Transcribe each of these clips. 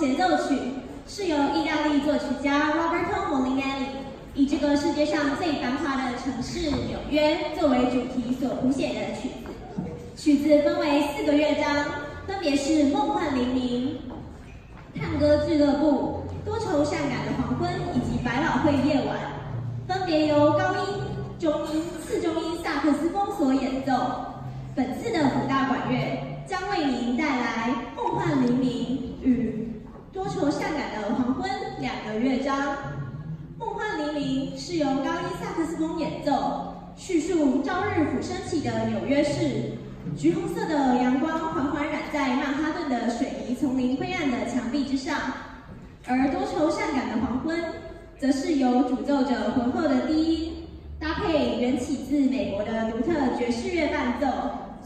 协奏曲是由意大利作曲家 Roberto Molieri 以这个世界上最繁华的城市纽约作为主题所谱写的曲子。曲子分为四个乐章，分别是《梦幻黎明》、《探戈俱乐部》、《多愁善感的黄昏》以及《百老汇夜晚》，分别由高音、中音、次中音萨克斯风所演奏。本次的五大管乐将为您带来《梦幻黎明》与《多愁善感的黄的》乐章。《梦幻黎明》是由高音萨克斯风演奏，叙述朝日甫升起的纽约市，橘红色的阳光缓缓染在曼哈顿的水泥丛林灰暗的墙壁之上。而《多愁善感的黄昏》则是由主奏者浑厚的低音，搭配缘起自美国的独特爵士乐伴奏。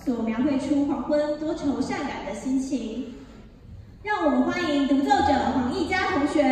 所描绘出黄昏多愁善感的心情，让我们欢迎独奏者黄义佳同学。